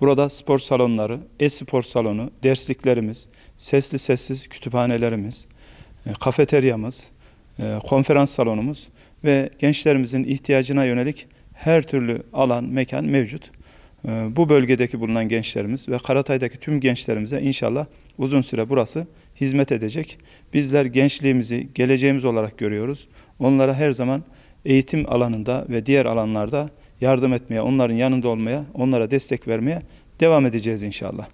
Burada spor salonları, e-spor salonu, dersliklerimiz, sesli sessiz kütüphanelerimiz, e, kafeteryamız, e, konferans salonumuz ve gençlerimizin ihtiyacına yönelik her türlü alan, mekan mevcut. E, Bu bölgedeki bulunan gençlerimiz ve Karatay'daki tüm gençlerimize inşallah uzun süre burası hizmet edecek. Bizler gençliğimizi geleceğimiz olarak görüyoruz. Onlara her zaman eğitim alanında ve diğer alanlarda yardım etmeye, onların yanında olmaya, onlara destek vermeye devam edeceğiz inşallah.